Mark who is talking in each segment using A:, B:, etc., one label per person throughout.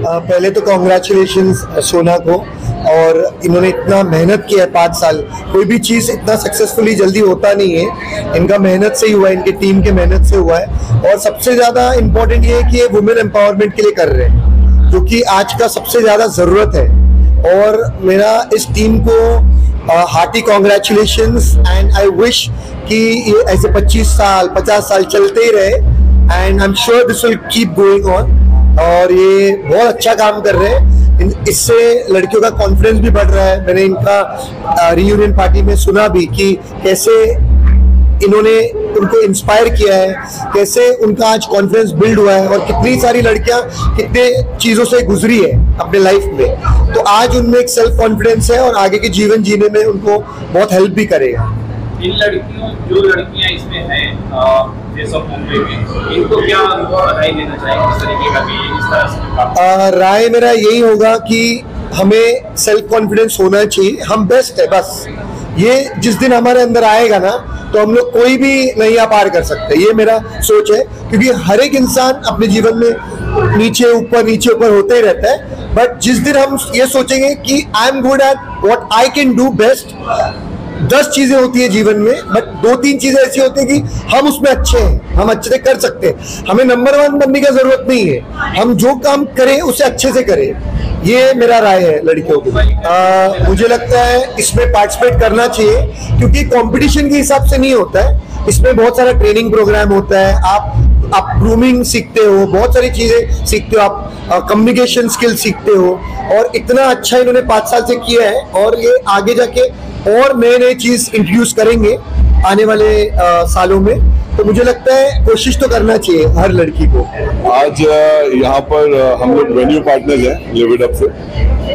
A: पहले तो कॉन्ग्रेचुलेशन सोना को, और इन्होंने इतना मेहनत किया है पाँच साल। कोई भी चीज़ इतना सक्सेसफुली जल्दी होता नहीं है। इनका मेहनत से ही हुआ है, इनके टीम के मेहनत से हुआ है। और सबसे ज़्यादा इम्पोर्टेंट ये है कि ये वुमेन एम्पावरमेंट के लिए कर रहे हैं, जो कि आज का सबसे ज़्यादा ज़रूरत है। और मेरा इस टीम को hearty congratulation and I wish कि ये ऐसे 25 साल 50 साल चलते ही रहे। And I am sure this will keep going on और ये बहुत अच्छा काम कर रहे हैं। इससे लड़कियों का कॉन्फिडेंस भी बढ़ रहा है। मैंने इनका रियूनियन पार्टी में सुना भी कि कैसे इन्होंने उनको इंस्पायर किया है, कैसे उनका आज कॉन्फिडेंस बिल्ड हुआ है और कितनी सारी लड़कियाँ कितने चीज़ों से गुजरी है अपने लाइफ में। तो आज उनमें एक सेल्फ कॉन्फिडेंस है और आगे के जीवन जीने में उनको बहुत हेल्प भी करेगा।
B: इन लड़कियों, जो लड़कियाँ इसमें हैं
A: राय मेरा यही होगा कि हमें सेल्फ कॉन्फिडेंस होना चाहिए। हम बेस्ट है, बस। ये जिस दिन हमारे अंदर आएगा ना तो हम लोग कोई भी नैया पार कर सकते। ये मेरा सोच है, क्योंकि हर एक इंसान अपने जीवन में नीचे ऊपर नीचे ऊपर होते ही रहता है। बट जिस दिन हम ये सोचेंगे कि I am good at what I can do best दस चीज़ें होती है जीवन में बट दो तीन चीज़ें ऐसी होती है कि हम उसमें अच्छे हैं, हम अच्छे से कर सकते हैं। हमें नंबर वन बनने की ज़रूरत नहीं है। हम जो काम करें, उसे अच्छे से करें। ये मेरा राय है लड़कियों को मुझे लगता है इसमें पार्टिसिपेट करना चाहिए, क्योंकि कंपटीशन के हिसाब से नहीं होता है। इसमें बहुत सारा ट्रेनिंग प्रोग्राम होता है। आप आप ग्रूमिंग सीखते हो, बहुत सारी चीज़ें सीखते हो। आप कम्युनिकेशन स्किल सीखते हो। और इतना अच्छा इन्होंने पाँच साल से किया है, और ये आगे जाके और नए नए चीज़ इंट्रोड्यूस करेंगे आने वाले आ, सालों में। तो मुझे लगता है कोशिश तो करना चाहिए हर लड़की को।
C: आज यहाँ पर हम लोग वेन्यू पार्टनर्स हैं लिव इट अप से।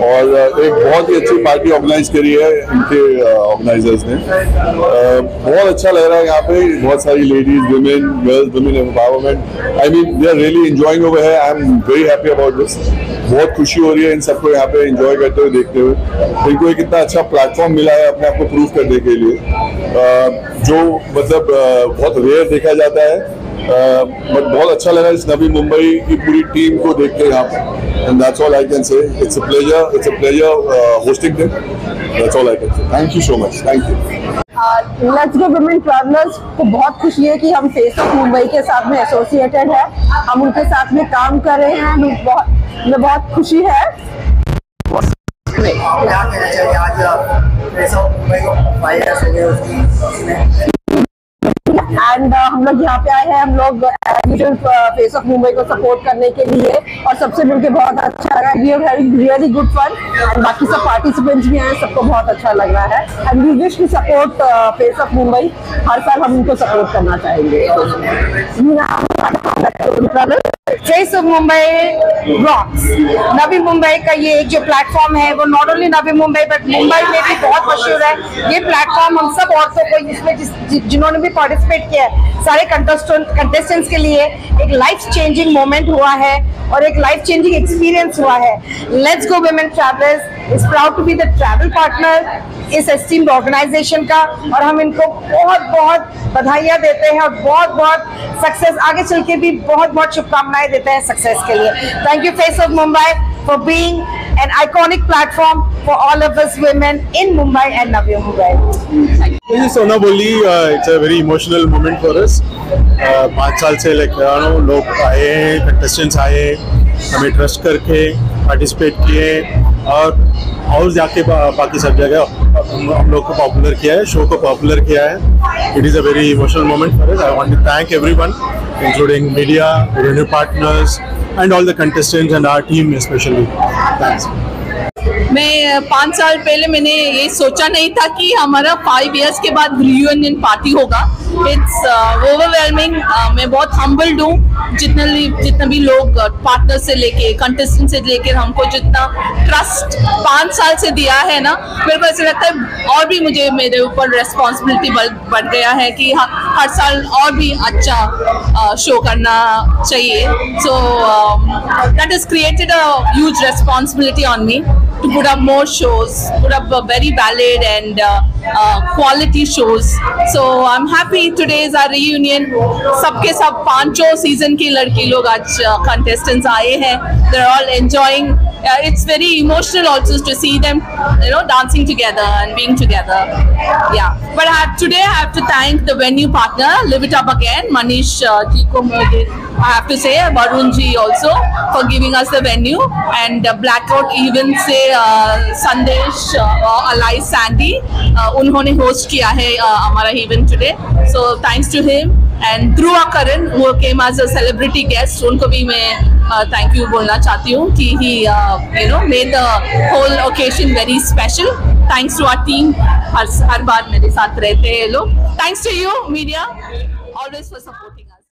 C: और एक बहुत ही अच्छी पार्टी ऑर्गेनाइज करी है इनके ऑर्गेनाइजर्स ने। बहुत अच्छा लग रहा है यहाँ पे, बहुत सारी ladies women girls women empowerment I mean they are really enjoying over है I am very happy about this बहुत खुशी हो रही है इन सबको यहाँ पे एंजॉय करते हुए, देखते हुए। इनको एक इतना अच्छा प्लेटफॉर्म मिला है अपने आप को प्रूव करने के लिए। जो मतलब बहुत रेयर देखा जाता है। बट बहुत अच्छा लगा इस नवी मुंबई की पूरी टीम को देख के यहाँ पर। And that's all I can say it's a pleasure it's a pleasure hosting them that's all I can say thank you so much thank you
D: let's go women travellers को बहुत खुशी है कि हम फेस ऑफ़ मुंबई के साथ में associated है। हम उनके साथ में काम कर रहे हैं। हमें बहुत हमें बहुत खुशी है।
E: क्या कहना चाहिए आज ऐसा मुंबई को वायरस हो उसकी
D: एंड हम लोग यहाँ पे आए हैं, हम लोग फेस ऑफ़ मुंबई को सपोर्ट करने के लिए। और सबसे मिलकर बहुत अच्छा लगा we are having really good fun and बाकी सब पार्टिसिपेंट्स भी हैं, सबको बहुत अच्छा लग रहा है। And we wish to support face of Mumbai हर साल हम उनको सपोर्ट करना चाहेंगे।
F: Face of Mumbai rocks Navi Mumbai का ये एक जो प्लेटफॉर्म है, वो not only Navi Mumbai but Mumbai में भी बहुत मशहूर है। ये प्लेटफॉर्म हम सब औरतों को इसमें जिन्होंने भी पार्टिसिपेट किया है, सारे कंटेस्टेंट्स के लिए एक लाइफ चेंजिंग मोमेंट हुआ है और एक लाइफ चेंजिंग एक्सपीरियंस हुआ है। Let's Go Women Travellers is proud to be the travel partner इस एस्टीम्ड ऑर्गेनाइजेशन का और हम इनको बहुत बहुत बधाइयाँ देते हैं और बहुत बहुत सक्सेस आगे चल के भी बहुत बहुत शुभकामनाएँ देते हैं सक्सेस के लिए। Thank you face of Mumbai for being an iconic platform for all of us women in Mumbai and Navi Mumbai.
G: ये सोना बोली it's a very emotional moment for us पाँच साल से लाइक लोग आए हैं कंटेस्टेंट्स आए हमें ट्रस्ट करके पार्टिसिपेट किए और और जाके बाकी सब जगह हम, लोग को पॉपुलर किया है शो को पॉपुलर किया है। It is a very emotional moment for I want to thank everyone including media radio partners and all the contestants and our team specially thanks
H: मैं, पाँच साल पहले मैंने ये सोचा नहीं था कि हमारा फाइव इयर्स के बाद रियूनियन पार्टी होगा। इट्स ओवरवेलमिंग मैं बहुत हम्बल्ड हूँ। जितने जितने भी लोग पार्टनर से लेके कंटेस्टेंट से लेके हमको जितना ट्रस्ट पाँच साल से दिया है ना, मेरे को ऐसा लगता है और भी मुझे मेरे ऊपर रेस्पॉन्सिबिलिटी बढ़ बढ़ गया है कि हाँ हर साल और भी अच्छा शो करना चाहिए। So that is created a responsibility on me to put up more shows put up very valid and uh, uh, quality shows. So I'm happy today is our reunion. सबके सब पांचों सीजन की लड़की लोग आज contestants आए हैं. They're all enjoying. Uh, it's very emotional also to see them, you know, dancing together and being together. Yeah. But I have, today I have to thank the venue partner, Live It Up Again, Manish uh, Tiko Morgan. I have to say Varun ji also for giving us the venue and uh, Blackout even say uh, uh, Alai Sandy uh, उन्होंने host किया है uh, हमारा event today so thanks to him and Dhruva Karan who came as a celebrity guest उनको भी मैं uh, thank you बोलना चाहती हूँ कि uh, you know made the whole occasion very special thanks to our team हर हर बार मेरे साथ रहते हैं ये लोग to you media always for supporting us